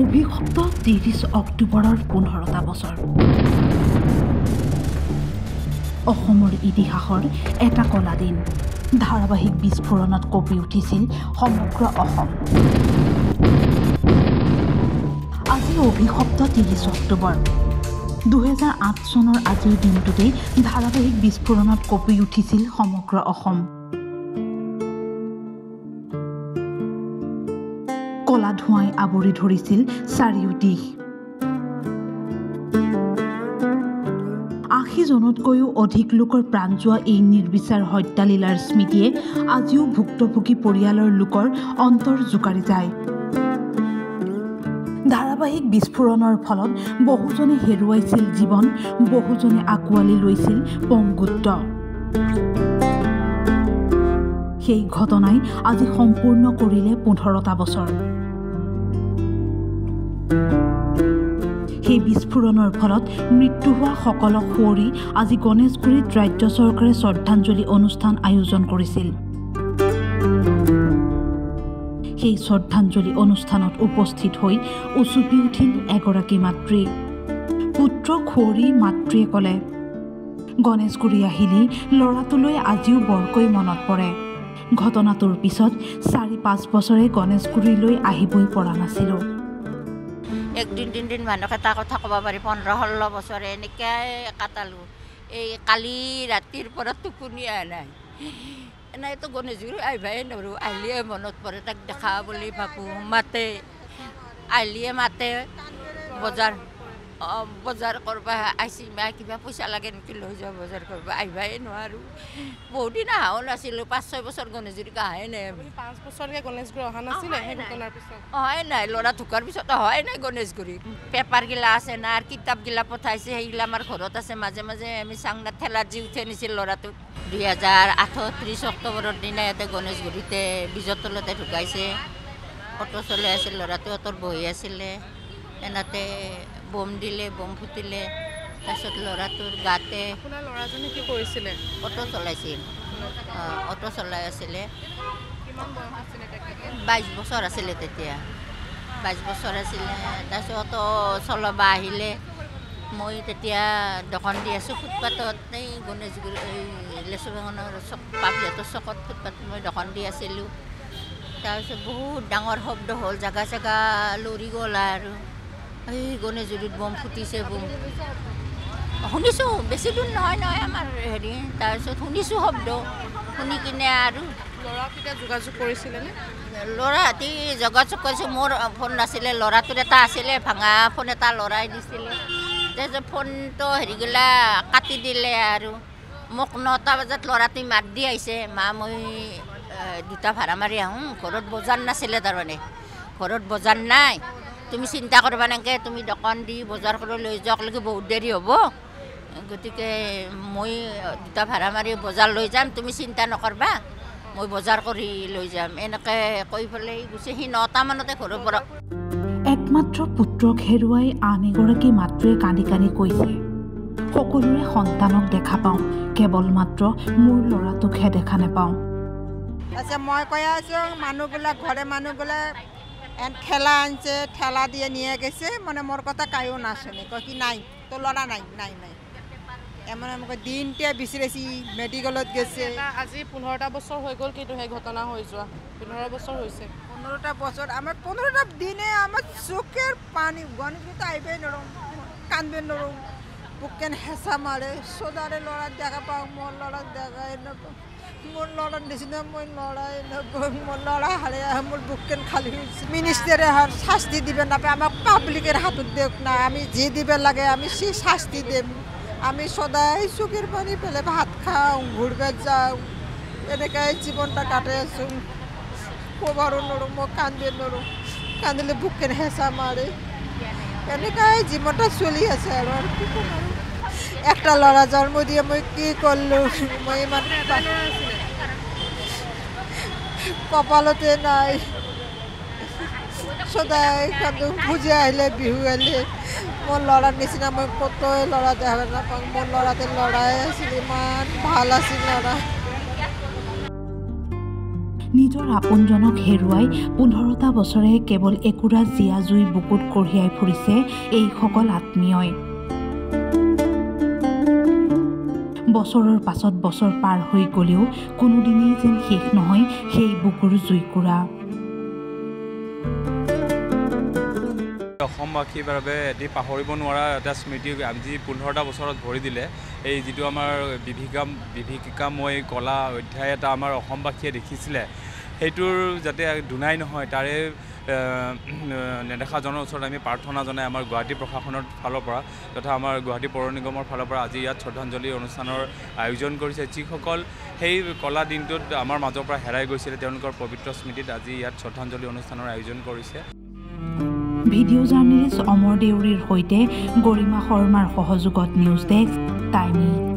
অভিশপ্ত ত্ৰিছ অক্টোবৰৰ পোন্ধৰটা বছৰ। অসমৰ ইতিহাসৰ এটা কলা দিন। ধাৰাবাহিক বিস্ফোৰণত কঁপি উঠিছিল সমগ্ৰ অসম। আজি অভিশপ্ত ত্ৰিছ অক্টোবৰ। দুহেজাৰ আঠ চনৰ আজিৰ দিনটোতেই ধাৰাবাহিক বিস্ফোৰণত কঁপি উঠিছিল সমগ্ৰ অসম। কলা ধোঁৱাই আৱৰি ধৰিছিল চাৰিও দিশ আশীজনতকৈও অধিক লোকৰ প্ৰাণ যোৱা এই নিৰ্বিচাৰ হত্যালীলাৰ স্মৃতিয়ে আজিও ভুক্তভোগী পৰিয়ালৰ লোকৰ অন্তৰ জোকাৰি যায়। ধাৰাবাহিক বিস্ফোৰণৰ ফলত বহুজনে হেৰুৱাইছিল জীৱন বহুজনে আঁকোৱালি লৈছিল পংগুত্ব। সেই ঘটনাই আজি সম্পূৰ্ণ কৰিলে পোন্ধৰটা বছৰ। সেই বিস্ফোৰণৰ ফলত মৃত্যু হোৱা সকলক সোঁৱৰি আজি গণেশগুৰিত ৰাজ্য চৰকাৰে শ্ৰদ্ধাঞ্জলি অনুষ্ঠান আয়োজন কৰিছিল। সেই শ্ৰদ্ধাঞ্জলি অনুষ্ঠানত উপস্থিত হৈ উচুপি উঠিল এগৰাকী মাতৃ। পুত্ৰক সোঁৱৰি মাতৃয়ে ক'লে গণেশগুৰি আহিলেই ল'ৰাটোলৈ আজিও বৰকৈ মনত পৰে। ঘটনাটোৰ পিছত চাৰি পাঁচ বছৰে গণেশগুৰিলৈ আহিবই পৰা নাছিলোঁ। একদিন তিনিদিন মানুহক এটা কথা ক'ব পাৰি পোন্ধৰ ষোল্ল বছৰে এনেকৈ কটালোঁ এই কালি ৰাতিৰ পৰা টোপনি অহা নাই এনেইতো গণেশগুৰি আহিবই নোৱাৰোঁ আহিলে মনত পৰে তাক দেখা বুলি ভাবোঁ মাতে আহিলে মাতে বজাৰ বজাৰ কৰিব আহিছিল বা কিবা পইচা লাগে নেকি লৈ যাওঁ বজাৰ কৰিব আহিবই নোৱাৰোঁ বহুত দিন অহাও নাছিলোঁ পাঁচ ছয় বছৰ গণেশগুৰিত অহাই নাই পাঁচ গণেশগুৰি অহা নাছিলে পিছত অহাই নাই ল'ৰা ঢুকাৰ পিছত অহাই নাই গণেশগুৰিত পেপাৰগিলা আছে না আৰু কিতাপগিলা পঠাইছে সেইগিলা আমাৰ ঘৰত আছে মাজে মাজে আমি চাংনাত ঠেলাত যি উঠাই নিছিল ল'ৰাটোক দুই হাজাৰ আঠত্ৰিছ অক্টোবৰৰ দিনা ইয়াতে গণেশগুৰিতে বীজৰ তলতে ঢুকাইছে অটো চলাই আছিল ল'ৰাটো অটোত বহি আছিলে এনেতে বম দিলে বম ফুটিলে তাৰপিছত ল'ৰাটোৰ গাতে আপোনাৰ ল'ৰাজনে কি কৰিছিলে? অটো চলাইছিল। অটো চলাই আছিলে। বাইছ বছৰ আছিলে তেতিয়া। বাইছ বছৰ আছিলে তাৰপিছত অটো চলাব আহিলে। মই তেতিয়া দোকান দি আছোঁ ফুটপাথত। এই গণেশগুৰি এই লেচু বেঙনৰ চক পাপলিহঁতৰ চকত ফুটপাথত মই দোকান দি আছিলোঁ। তাৰপিছত বহুত ডাঙৰ শব্দ হ'ল জেগা জেগা লৰি গ'ল আৰু। এই গণেশগুৰিত বম ফুটিছে বম। শুনিছোঁ বেছি দূৰ নহয় নহয় আমাৰ হেৰি তাৰপিছত শুনিছোঁ শব্দ। শুনি কিনে আৰু ল'ৰাক তেতিয়া যোগাযোগ কৰিছিলেনে ল'ৰাহঁতি যোগাযোগ কৰিছোঁ মোৰ ফোন নাছিলে ল'ৰাটোৰ এটা আছিলে ভাঙা ফোন এটা ল'ৰাই দিছিলে। তাৰপিছত ফোনটো হেৰিগিলা কাটি দিলে আৰু মোক নটা বজাত ল'ৰাটোৱে মাত দি আহিছে মা মই দুটা ভাড়া মাৰি আহোঁ ঘৰত বজাৰ নাছিলে তাৰমানে। ঘৰত বজাৰ নাই। তুমি চিন্তা কৰিবা নালাগে তুমি দোকান দি বজাৰ কৰি লৈ যোৱাকলৈকে বহুত দেৰি হ'ব। গতিকে মই দুটা ভাড়া মাৰি বজাৰ লৈ যাম তুমি চিন্তা নকৰবা। মই বজাৰ কৰি লৈ যাম। এনেকৈ কৈ পেলাই গুচি সি নটামানতে ঘৰৰ পৰা একমাত্ৰ পুত্ৰক হেৰুৱাই আন এগৰাকী মাতৃয়ে কান্দি কান্দি কৈছে সকলোৰে সন্তানক দেখা পাওঁ কেৱল মাত্ৰ মোৰ ল'ৰাটোকহে দেখা নাপাওঁ। তাৰপিছত মই কৈ আছোঁ মানুহবিলাক ঘৰে মানুহবিলাক ঠেলা আনছে ঠেলা দিয়ে নিয়ে গেছে মানে মোৰ কথা কায়ো নাশুনে কয় কি নাই তোৰ ল'ৰা নাই নাই নাই। এমনে মোক দিনটোৱে বিচাৰিছি মেডিকেলত গেছে। এটা আজি পোন্ধৰটা বছৰ হৈ গ'ল কিন্তু সেই ঘটনা হৈ যোৱা পোন্ধৰ বছৰ হৈছে। পনেরোটা বছর আমার পনেরোটা দিনে আমার চোখের পানি গণিত আইবে নরম কানবে নরম বুকেন হেঁচা মারে সোদারে লড়ার দেখা পাও মোর লড়ার দেখাই মিনিস্টারে শাস্তি দিবে না আমার পাবলিকের হাতুর দেখ না, আমি যে দিবে লাগে আমি সে শাস্তি দেব আমি সদাই সুখের পানি পেলে ভাত খাও ঘুরবে যাও, এনেকাই জীবনটা কাটে কবারও নড়ুম কান্দে নড়ুম কান্দিলে বুকের হেঁচা মারে এনেকাই জীবনটা চলি আছে আর কি একটা ল'ৰা জন্ম দিয়ে মই কি কৰিলোঁ মই ইমান কপালতে নাই। সদায় কান্দো পূজা আহিলে বিহু আহিলে। মোৰ ল'ৰাৰ নিচিনা মই ক'তোৱে ল'ৰা দেখা নাপাওঁ। মোৰ ল'ৰাতে ল'ৰাই আছিল ইমান ভাল আছিল ল'ৰা। নিজৰ আপোনজনক হেৰুৱাই পোন্ধৰটা বছৰে কেৱল একুৰা জীয়া জুই বুকুত কঢ়িয়াই ফুৰিছে এইসকল আত্মীয়ই। বছৰৰ পাছত বছৰ পাৰ হৈ গ'লেও কোনোদিনেই যেন শেষ নহয় সেই বুকুৰ জুইকুৰা। অসমবাসীৰ বাবে এটি পাহৰিব নোৱাৰা এটা স্মৃতি আজি পোন্ধৰটা বছৰত ভৰি দিলে। এই যিটো আমাৰ বিভীষিকা বিভীষিকাময় কলা অধ্যায় এটা আমাৰ অসমবাসীয়ে দেখিছিলে। সেইটোৰ যাতে দুনাই নহয় তাৰে নেদেখাজনৰ ওচৰত আমি প্ৰাৰ্থনা জনাই আমাৰ গুৱাহাটী প্ৰশাসনৰ ফালৰ পৰা তথা আমাৰ গুৱাহাটী পৌৰ নিগমৰ ফালৰ পৰা আজি ইয়াত শ্ৰদ্ধাঞ্জলি অনুষ্ঠানৰ আয়োজন কৰিছে। যিসকল সেই কলা দিনটোত আমাৰ মাজৰ পৰা হেৰাই গৈছিলে তেওঁলোকৰ পবিত্ৰ স্মৃতিত আজি ইয়াত শ্ৰদ্ধাঞ্জলি অনুষ্ঠানৰ আয়োজন কৰিছে। ভিডিঅ' জাৰ্নেলিষ্ট অমৰ দেউৰীৰ সৈতে গৰিমা শৰ্মাৰ সহযোগত নিউজ ডেস্ক টাইমি।